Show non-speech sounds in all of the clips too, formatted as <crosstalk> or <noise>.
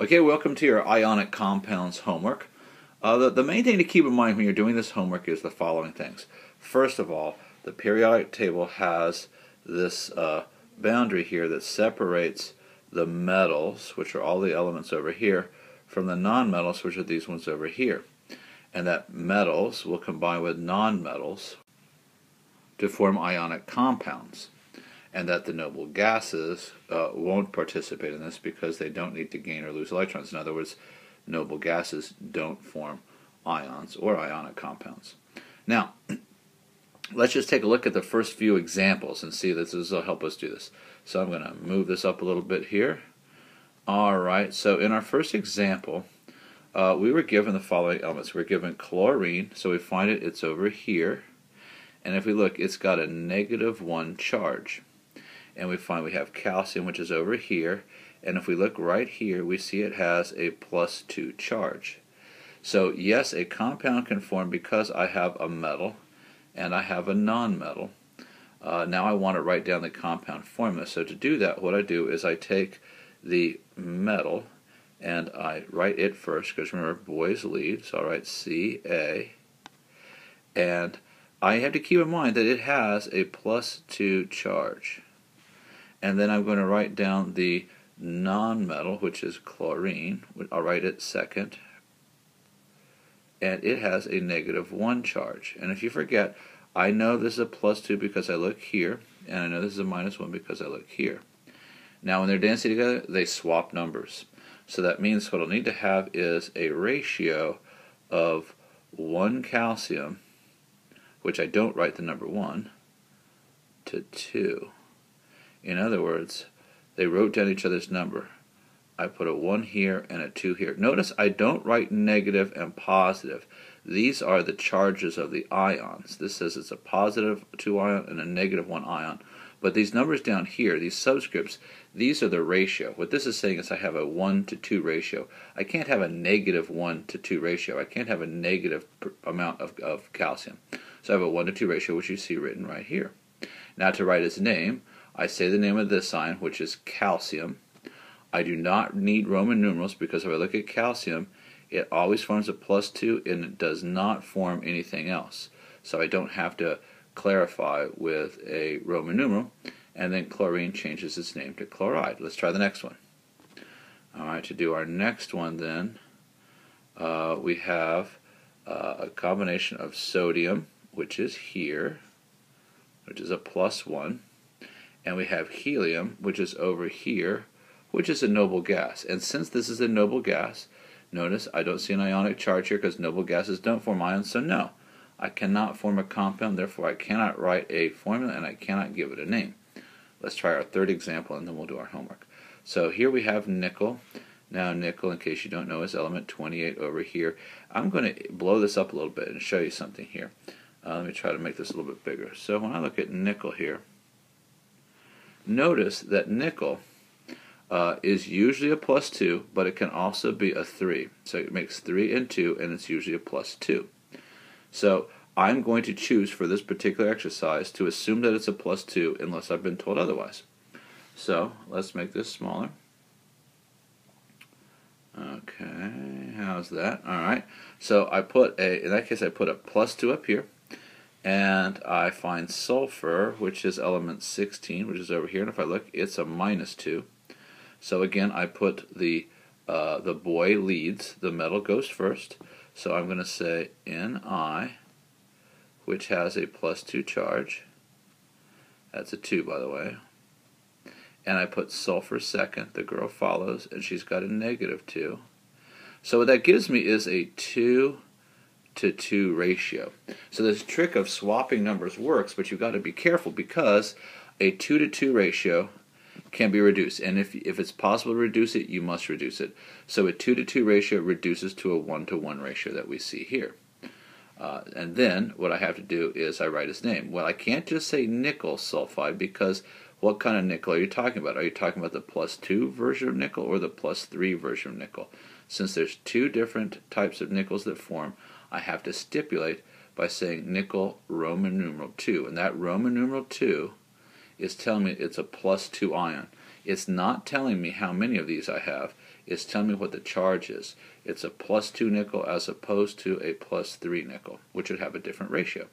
Okay, welcome to your ionic compounds homework. Uh, the, the main thing to keep in mind when you're doing this homework is the following things. First of all, the periodic table has this uh, boundary here that separates the metals, which are all the elements over here, from the nonmetals, which are these ones over here. And that metals will combine with nonmetals to form ionic compounds and that the noble gases uh, won't participate in this because they don't need to gain or lose electrons. In other words, noble gases don't form ions or ionic compounds. Now, <clears throat> let's just take a look at the first few examples and see that this will help us do this. So I'm going to move this up a little bit here. All right, so in our first example, uh, we were given the following elements. We're given chlorine, so we find it, it's over here. And if we look, it's got a negative 1 charge and we find we have calcium which is over here. And if we look right here we see it has a plus 2 charge. So yes a compound can form because I have a metal and I have a non-metal. Uh, now I want to write down the compound formula. So to do that what I do is I take the metal and I write it first because remember boys lead. So I write Ca and I have to keep in mind that it has a plus 2 charge and then I'm going to write down the nonmetal, which is chlorine. I'll write it second. And it has a negative 1 charge. And if you forget, I know this is a plus 2 because I look here, and I know this is a minus 1 because I look here. Now, when they're dancing together, they swap numbers. So that means what I'll need to have is a ratio of 1 calcium, which I don't write the number 1, to 2. In other words, they wrote down each other's number. I put a 1 here and a 2 here. Notice I don't write negative and positive. These are the charges of the ions. This says it's a positive 2 ion and a negative 1 ion. But these numbers down here, these subscripts, these are the ratio. What this is saying is I have a 1 to 2 ratio. I can't have a negative 1 to 2 ratio. I can't have a negative amount of, of calcium. So I have a 1 to 2 ratio, which you see written right here. Now to write its name, I say the name of this sign, which is calcium. I do not need Roman numerals because if I look at calcium, it always forms a plus 2 and it does not form anything else. So I don't have to clarify with a Roman numeral. And then chlorine changes its name to chloride. Let's try the next one. All right, to do our next one then, uh, we have uh, a combination of sodium, which is here, which is a plus 1, and we have helium, which is over here, which is a noble gas. And since this is a noble gas, notice I don't see an ionic charge here because noble gases don't form ions, so no, I cannot form a compound, therefore I cannot write a formula and I cannot give it a name. Let's try our third example and then we'll do our homework. So here we have nickel. Now nickel, in case you don't know, is element 28 over here. I'm going to blow this up a little bit and show you something here. Uh, let me try to make this a little bit bigger. So when I look at nickel here, Notice that nickel uh, is usually a plus 2, but it can also be a 3. So it makes 3 and 2, and it's usually a plus 2. So I'm going to choose for this particular exercise to assume that it's a plus 2 unless I've been told otherwise. So let's make this smaller. Okay, how's that? All right. So I put a, in that case, I put a plus 2 up here and I find sulfur, which is element 16, which is over here, and if I look, it's a minus 2. So again, I put the uh, the boy leads, the metal goes first, so I'm going to say Ni, which has a plus 2 charge. That's a 2, by the way. And I put sulfur second, the girl follows, and she's got a negative 2. So what that gives me is a 2 to 2 ratio. So this trick of swapping numbers works, but you've got to be careful because a 2 to 2 ratio can be reduced. And if, if it's possible to reduce it, you must reduce it. So a 2 to 2 ratio reduces to a 1 to 1 ratio that we see here. Uh, and then what I have to do is I write his name. Well, I can't just say nickel sulfide because what kind of nickel are you talking about? Are you talking about the plus 2 version of nickel or the plus 3 version of nickel? Since there's two different types of nickels that form, I have to stipulate by saying nickel Roman numeral 2. And that Roman numeral 2 is telling me it's a plus 2 ion. It's not telling me how many of these I have. It's telling me what the charge is. It's a plus 2 nickel as opposed to a plus 3 nickel, which would have a different ratio.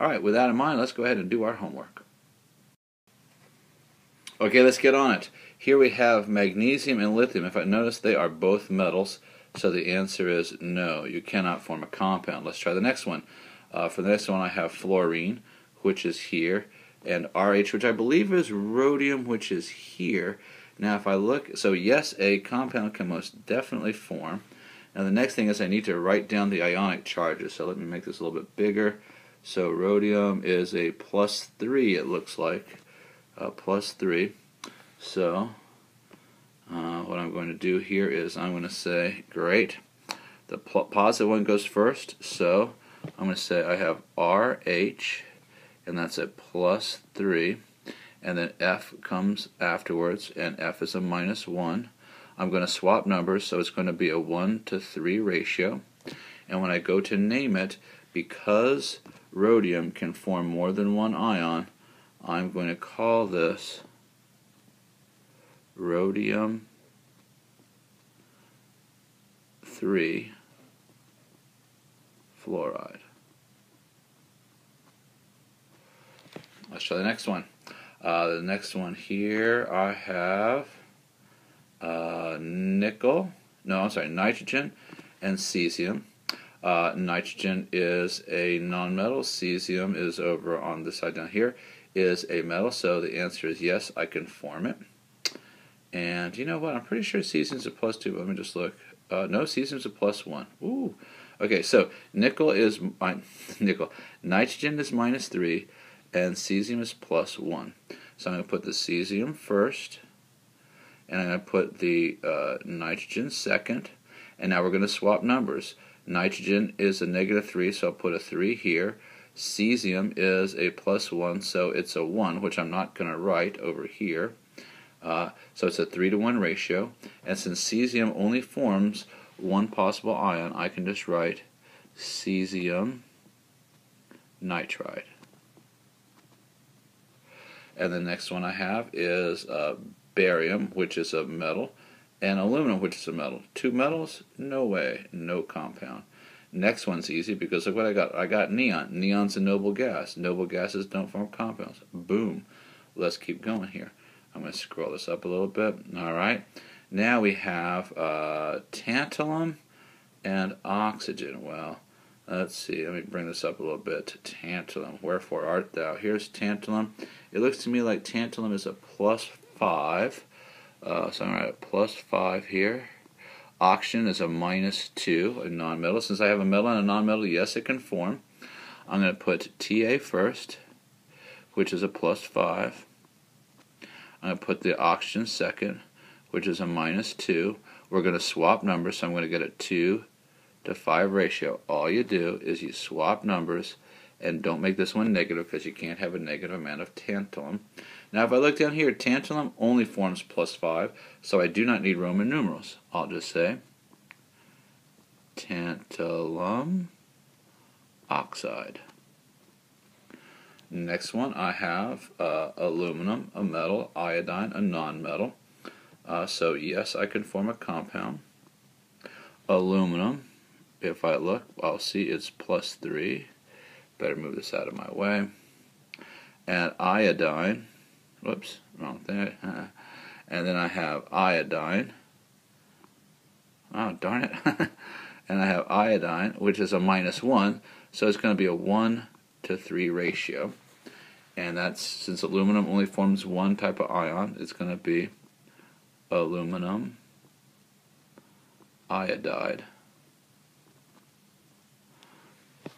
All right, with that in mind, let's go ahead and do our homework. Okay, let's get on it. Here we have magnesium and lithium. If I notice, they are both metals, so the answer is no, you cannot form a compound. Let's try the next one. Uh, for the next one, I have fluorine, which is here, and RH, which I believe is rhodium, which is here. Now, if I look, so yes, a compound can most definitely form. Now, the next thing is I need to write down the ionic charges. So let me make this a little bit bigger. So rhodium is a plus 3, it looks like. Uh, plus 3. So uh, what I'm going to do here is I'm going to say, great. The positive one goes first, so I'm going to say I have RH, and that's a plus 3, and then F comes afterwards, and F is a minus 1. I'm going to swap numbers, so it's going to be a 1 to 3 ratio. And when I go to name it, because rhodium can form more than one ion, I'm going to call this rhodium 3 fluoride. Let's try the next one. Uh, the next one here I have uh, nickel, no, I'm sorry, nitrogen and cesium. Uh, nitrogen is a nonmetal, cesium is over on this side down here, is a metal, so the answer is yes, I can form it. And you know what, I'm pretty sure cesium's a plus 2, let me just look. Uh, no, cesium's a plus 1. Ooh, Okay, so nickel is <laughs> nickel. Nitrogen is minus 3, and cesium is plus 1. So I'm going to put the cesium first, and I'm going to put the uh, nitrogen second, and now we're going to swap numbers. Nitrogen is a negative 3, so I'll put a 3 here. Cesium is a plus 1, so it's a 1, which I'm not going to write over here. Uh, so it's a 3 to 1 ratio. And since cesium only forms one possible ion, I can just write cesium nitride. And the next one I have is uh, barium, which is a metal, and aluminum, which is a metal. Two metals? No way, no compound. Next one's easy because look what I got. I got neon. Neon's a noble gas. Noble gases don't form compounds. Boom. Let's keep going here. I'm going to scroll this up a little bit. All right. Now we have uh, tantalum and oxygen. Well, let's see. Let me bring this up a little bit. Tantalum. Wherefore art thou? Here's tantalum. It looks to me like tantalum is a plus 5. Uh, so I'm going to write plus 5 here. Oxygen is a minus 2, a nonmetal. Since I have a metal and a nonmetal, yes, it can form. I'm going to put Ta first, which is a plus 5. I'm going to put the oxygen second, which is a minus 2. We're going to swap numbers, so I'm going to get a 2 to 5 ratio. All you do is you swap numbers, and don't make this one negative because you can't have a negative amount of tantalum. Now if I look down here, tantalum only forms plus 5, so I do not need Roman numerals. I'll just say tantalum oxide. Next one, I have uh, aluminum, a metal, iodine, a nonmetal. Uh, so yes, I can form a compound. Aluminum, if I look, I'll see it's plus 3. Better move this out of my way. And iodine, whoops, wrong thing. <laughs> and then I have iodine. Oh, darn it. <laughs> and I have iodine, which is a minus 1, so it's going to be a 1 to 3 ratio. And that's, since aluminum only forms one type of ion, it's going to be aluminum iodide.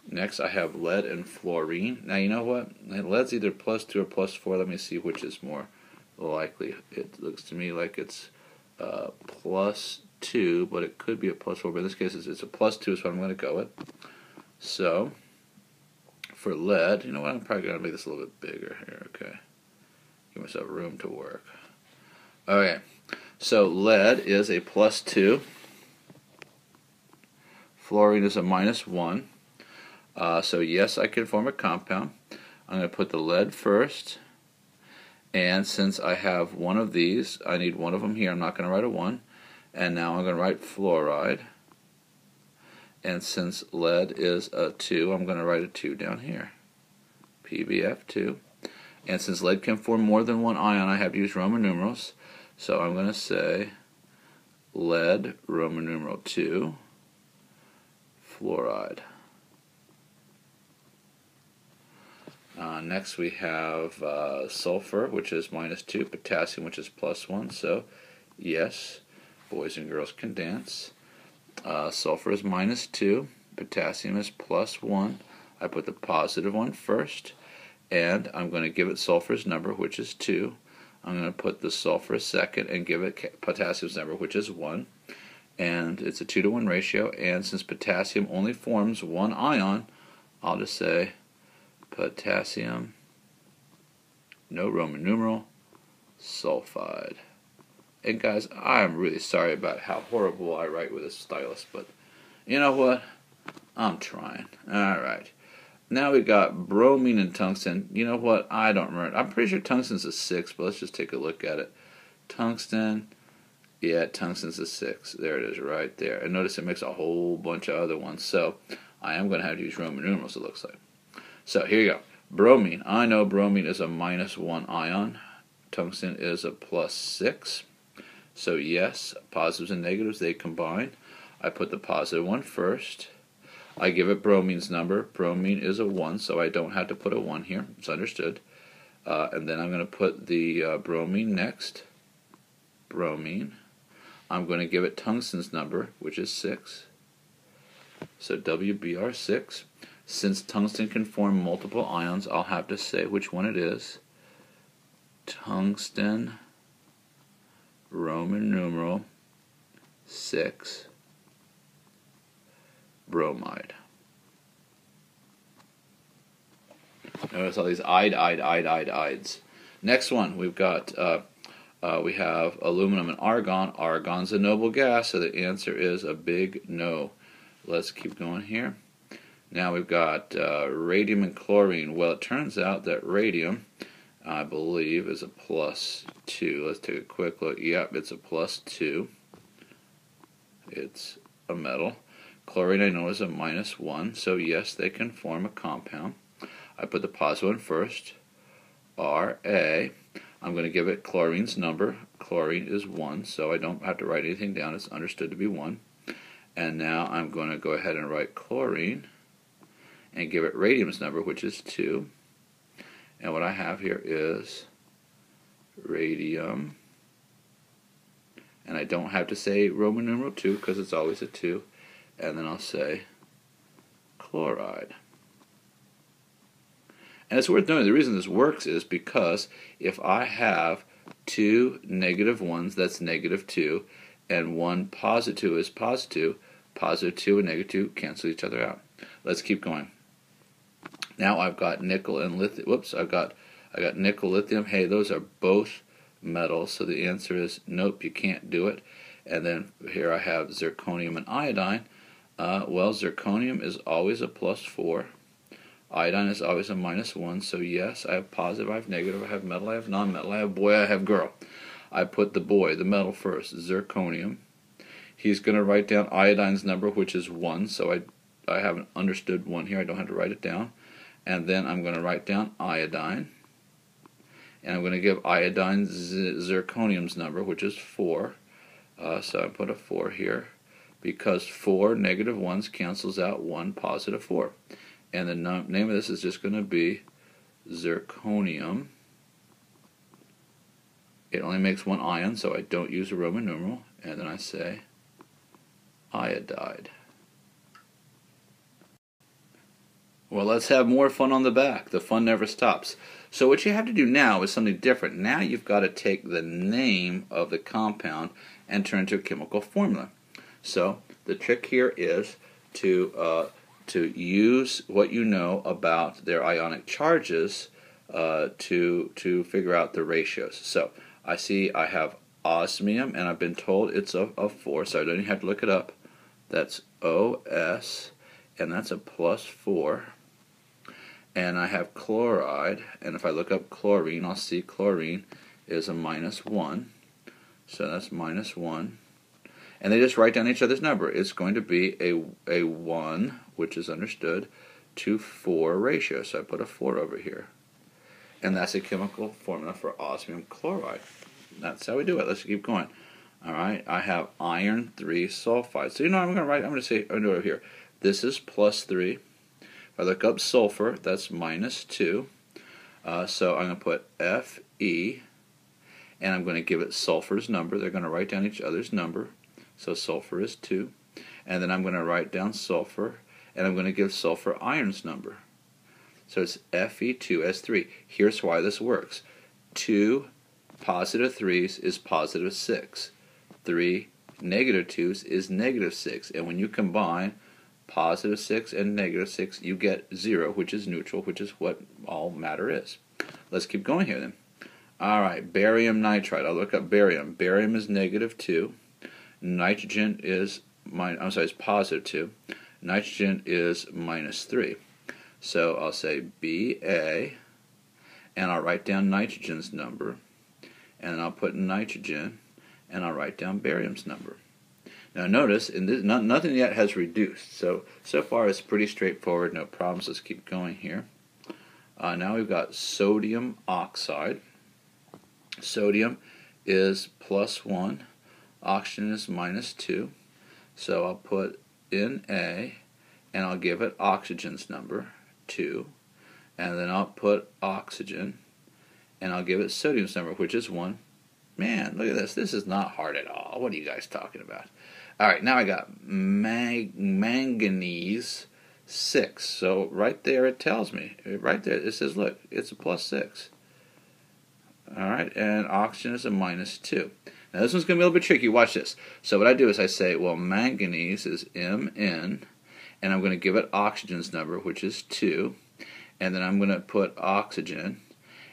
Next, I have lead and fluorine. Now, you know what? Lead's either plus 2 or plus 4. Let me see which is more likely. It looks to me like it's uh, plus 2, but it could be a plus 4. But in this case, it's, a plus 2, so I'm going to go with. So, for lead, you know what, I'm probably going to make this a little bit bigger here, okay. Give myself room to work. Okay, so lead is a plus 2. Fluorine is a minus 1. Uh, so yes, I can form a compound. I'm going to put the lead first, And since I have one of these, I need one of them here. I'm not going to write a 1. And now I'm going to write fluoride. And since lead is a 2, I'm going to write a 2 down here. PbF2. And since lead can form more than one ion, I have to use Roman numerals. So I'm going to say lead, Roman numeral 2, fluoride. Uh, next we have uh, sulfur, which is minus 2, potassium, which is plus 1. So, yes, boys and girls can dance. Uh, sulfur is minus 2, potassium is plus 1. I put the positive one first, and I'm going to give it sulfur's number, which is 2. I'm going to put the sulfur second and give it potassium's number, which is 1. And it's a 2 to 1 ratio, and since potassium only forms one ion, I'll just say potassium, no Roman numeral, sulfide. And guys, I'm really sorry about how horrible I write with a stylus, but you know what? I'm trying. Alright. Now we got bromine and tungsten. You know what? I don't remember. I'm pretty sure tungsten's a 6, but let's just take a look at it. Tungsten. Yeah, tungsten's a 6. There it is right there. And notice it makes a whole bunch of other ones. So I am going to have to use Roman numerals, it looks like. So here you go. Bromine. I know bromine is a minus 1 ion. Tungsten is a plus 6. So yes, positives and negatives, they combine. I put the positive one first. I give it bromine's number. Bromine is a 1, so I don't have to put a 1 here. It's understood. Uh, and then I'm going to put the uh, bromine next. Bromine. I'm going to give it tungsten's number, which is 6. So WBr6. Since tungsten can form multiple ions, I'll have to say which one it is. Tungsten, Roman numeral, 6, bromide. Notice all these ide, ide, ide, ide, ides. Next one, we've got, uh, uh, we have aluminum and argon. Argon's a noble gas, so the answer is a big no. Let's keep going here. Now we've got uh, radium and chlorine. Well, it turns out that radium, I believe, is a plus 2. Let's take a quick look. Yep, it's a plus 2. It's a metal. Chlorine I know is a minus 1, so yes, they can form a compound. I put the positive one first. Ra. I'm going to give it chlorine's number. Chlorine is 1, so I don't have to write anything down. It's understood to be 1. And now I'm going to go ahead and write chlorine and give it radium's number, which is 2. And what I have here is radium. And I don't have to say Roman numeral 2 because it's always a 2. And then I'll say chloride. And it's worth noting the reason this works is because if I have two negative ones, that's negative 2, and one 2 is positive, positive two. 2 and negative 2 cancel each other out. Let's keep going. Now I've got nickel and lithium. Whoops, I've got I got nickel, lithium. Hey, those are both metals. So the answer is nope, you can't do it. And then here I have zirconium and iodine. Uh, well, zirconium is always a plus four. Iodine is always a minus one. So yes, I have positive, I have negative, I have metal, I have non-metal, I have boy, I have girl. I put the boy, the metal first, zirconium. He's going to write down iodine's number, which is one. So I I haven't understood one here. I don't have to write it down and then I'm going to write down iodine. And I'm going to give iodine zirconium's number which is 4 uh, so I put a 4 here because 4 negative 1s cancels out 1 positive 4 and the name of this is just going to be zirconium. It only makes one ion so I don't use a Roman numeral. And then I say iodide Well, let's have more fun on the back. The fun never stops. So what you have to do now is something different. Now you've got to take the name of the compound and turn it into a chemical formula. So the trick here is to uh, to use what you know about their ionic charges uh, to to figure out the ratios. So I see I have osmium, and I've been told it's a, a four, so I don't even have to look it up. That's OS, and that's a plus four and I have chloride, and if I look up chlorine, I'll see chlorine is a minus 1. So that's minus 1. And they just write down each other's number. It's going to be a, a 1, which is understood, to 4 ratio. So I put a 4 over here. And that's a chemical formula for osmium chloride. That's how we do it. Let's keep going. All right, I have iron 3 sulfide. So you know I'm going to write, I'm going to say, I'm going to do it over here. This is plus 3. If I look up sulfur, that's minus 2. Uh, so I'm going to put Fe, and I'm going to give it sulfur's number. They're going to write down each other's number. So sulfur is 2. And then I'm going to write down sulfur, and I'm going to give sulfur iron's number. So it's Fe2S3. Here's why this works. 2 positive 3s is positive 6. 3 negative 2s is negative 6. And when you combine positive 6 and negative 6, you get 0, which is neutral, which is what all matter is. Let's keep going here then. All right, barium nitride. I'll look up barium. Barium is negative 2. Nitrogen is, I'm sorry, it's positive 2. Nitrogen is minus 3. So I'll say Ba, and I'll write down nitrogen's number, and I'll put nitrogen, and I'll write down barium's number. Now notice, in this, no, nothing yet has reduced. So, so far it's pretty straightforward, no problems. Let's keep going here. Uh, now we've got sodium oxide. Sodium is plus 1. Oxygen is minus 2. So I'll put Na, and I'll give it oxygen's number, 2. And then I'll put oxygen, and I'll give it sodium's number, which is 1. Man, look at this. This is not hard at all. What are you guys talking about? All right, now I got mag- manganese 6. So right there it tells me. Right there it says, look, it's a plus 6. All right, and oxygen is a minus 2. Now this one's going to be a little bit tricky. Watch this. So what I do is I say, well, manganese is Mn, and I'm going to give it oxygen's number, which is 2. And then I'm going to put oxygen,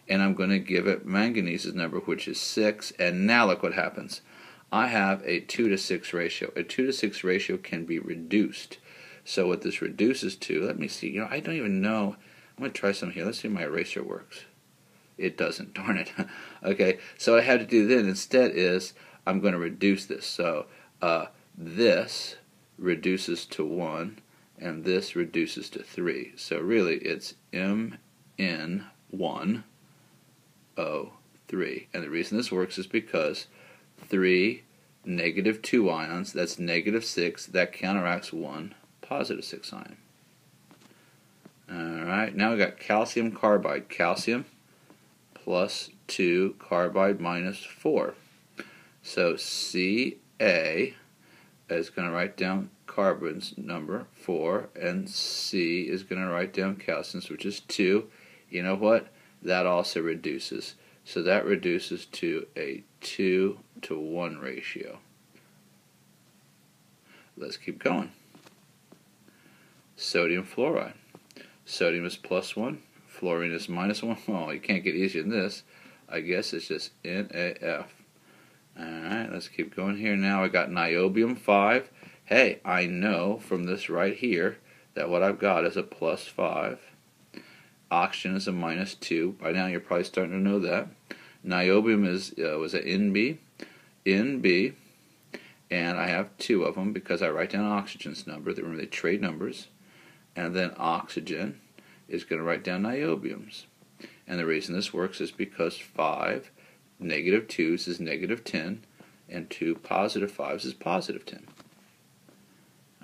and I'm going to give it manganese's number, which is 6. And now look what happens. I have a 2 to 6 ratio. A 2 to 6 ratio can be reduced. So what this reduces to, let me see, you know, I don't even know. I'm going to try some here. Let's see if my eraser works. It doesn't, <laughs> darn it. okay, so what I have to do then instead is I'm going to reduce this. So uh, this reduces to 1, and this reduces to 3. So really it's MN1O3. And the reason this works is because 3 negative 2 ions, that's negative 6, that counteracts 1 positive 6 ion. Alright, now we got calcium carbide. Calcium plus 2, carbide minus 4. So Ca is going to write down carbon's number, 4, and C is going to write down calcium's, which is 2. You know what? That also reduces. So that reduces to a 2 to 1 ratio. Let's keep going. Sodium fluoride. Sodium is plus 1, fluorine is minus 1. <laughs> Well, you can't get easier than this. I guess it's just NaF. Alright, let's keep going here now. I got niobium 5. Hey, I know from this right here that what I've got is a plus 5. Oxygen is a minus 2. By now you're probably starting to know that. Niobium is uh, was an NB, NB, and I have two of them because I write down oxygen's number. Remember they trade numbers, and then oxygen is going to write down niobium's. And the reason this works is because 5 negative 2s is negative 10, and 2 positive 5s is positive 10.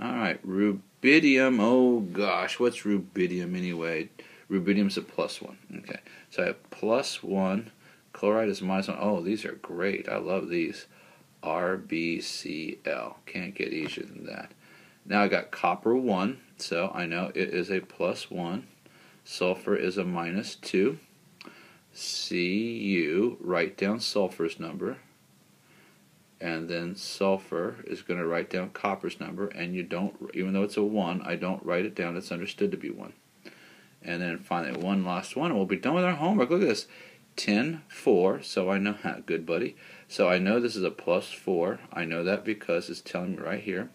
Alright, rubidium. Oh gosh, what's rubidium anyway? Rubidium's a plus 1. Okay, so I have plus 1 Chloride is minus one. Oh, these are great. I love these. RBCl. Can't get easier than that. Now I got copper 1, so I know it is a plus 1. Sulfur is a minus 2. Cu, write down sulfur's number. And then sulfur is going to write down copper's number. And you don't, even though it's a 1, I don't write it down. It's understood to be 1. And then finally, one last one, and we'll be done with our homework. Look at this. 10, 4, so I know, good buddy. So I know this is a plus 4. I know that because it's telling me right here.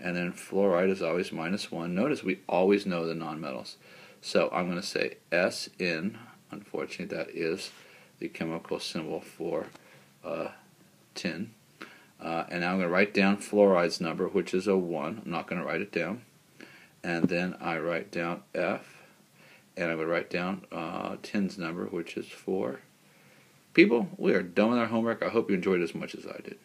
And then fluoride is always minus 1. Notice we always know the nonmetals. So I'm going to say SN. Unfortunately, that is the chemical symbol for uh, tin. Uh, and now I'm going to write down fluoride's number, which is a 1. I'm not going to write it down. And then I write down F. And I would write down uh, tin's number, which is 4. People, we are done with our homework. I hope you enjoyed as much as I did.